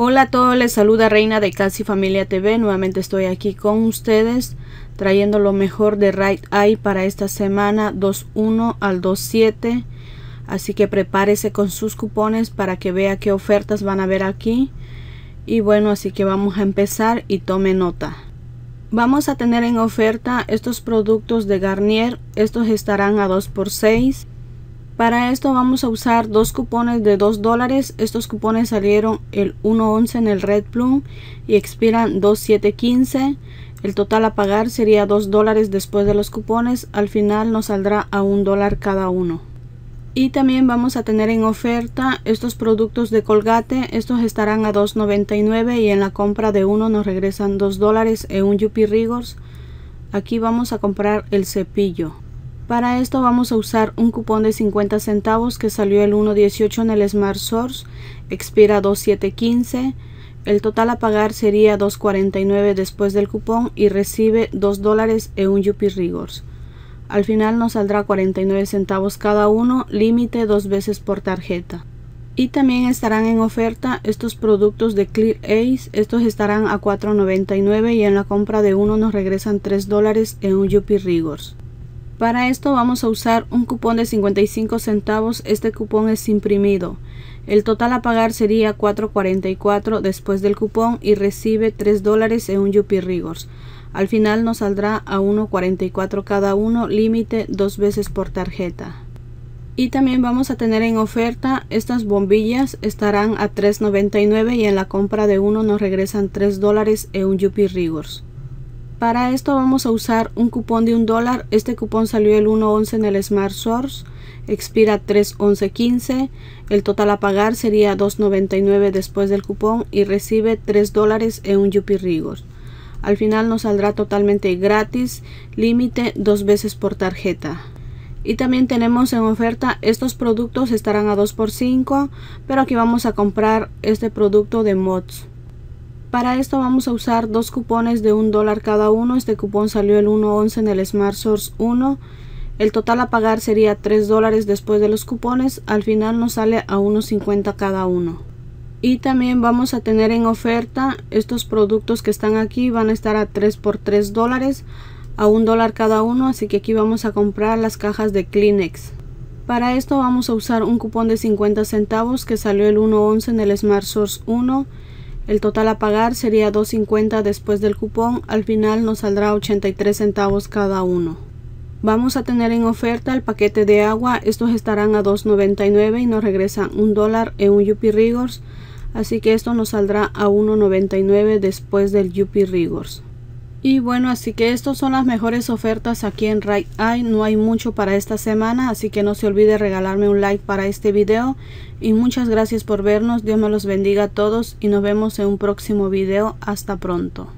Hola a todos, les saluda Reina de Casi Familia TV. Nuevamente estoy aquí con ustedes trayendo lo mejor de Right Eye para esta semana 2.1 al 2.7. Así que prepárese con sus cupones para que vea qué ofertas van a ver aquí. Y bueno, así que vamos a empezar y tome nota. Vamos a tener en oferta estos productos de Garnier. Estos estarán a 2 por 6 para esto vamos a usar dos cupones de 2 dólares. Estos cupones salieron el 1.11 en el Red Plum y expiran 2.715. El total a pagar sería 2 dólares después de los cupones. Al final nos saldrá a 1 dólar cada uno. Y también vamos a tener en oferta estos productos de Colgate. Estos estarán a 2.99 y en la compra de uno nos regresan 2 dólares en un Yuppie Rigors. Aquí vamos a comprar el cepillo. Para esto vamos a usar un cupón de 50 centavos que salió el 1.18 en el Smart Source, expira 2.715. El total a pagar sería 2.49 después del cupón y recibe 2 dólares en un Yuppie Rigors. Al final nos saldrá 49 centavos cada uno, límite dos veces por tarjeta. Y también estarán en oferta estos productos de Clear Ace. Estos estarán a 4.99 y en la compra de uno nos regresan 3 dólares en un Yuppie Rigors. Para esto vamos a usar un cupón de 55 centavos. Este cupón es imprimido. El total a pagar sería 4.44 después del cupón y recibe 3 dólares en un Yuppie Rigors. Al final nos saldrá a 1.44 cada uno, límite dos veces por tarjeta. Y también vamos a tener en oferta estas bombillas, estarán a 3.99 y en la compra de uno nos regresan 3 dólares en un Yuppie Rigors. Para esto vamos a usar un cupón de un dólar. Este cupón salió el 1.11 en el Smart Source. Expira 3.11.15. El total a pagar sería 2.99 después del cupón y recibe 3 dólares en un Yuppie Rigors. Al final nos saldrá totalmente gratis. Límite dos veces por tarjeta. Y también tenemos en oferta estos productos estarán a 2 por 5 pero aquí vamos a comprar este producto de mods para esto vamos a usar dos cupones de un dólar cada uno. Este cupón salió el 1.11 en el Smart Source 1. El total a pagar sería 3 dólares después de los cupones. Al final nos sale a 1.50 cada uno. Y también vamos a tener en oferta estos productos que están aquí. Van a estar a 3 por 3 dólares. A 1 dólar cada uno. Así que aquí vamos a comprar las cajas de Kleenex. Para esto vamos a usar un cupón de 50 centavos que salió el 1.11 en el Smart Source 1. El total a pagar sería 2.50 después del cupón, al final nos saldrá 83 centavos cada uno. Vamos a tener en oferta el paquete de agua, estos estarán a 2.99 y nos regresan un dólar en un Yuppie Rigors, así que esto nos saldrá a 1.99 después del Yuppie Rigors. Y bueno, así que estas son las mejores ofertas aquí en Right. No hay mucho para esta semana, así que no se olvide regalarme un like para este video. Y muchas gracias por vernos. Dios me los bendiga a todos y nos vemos en un próximo video. Hasta pronto.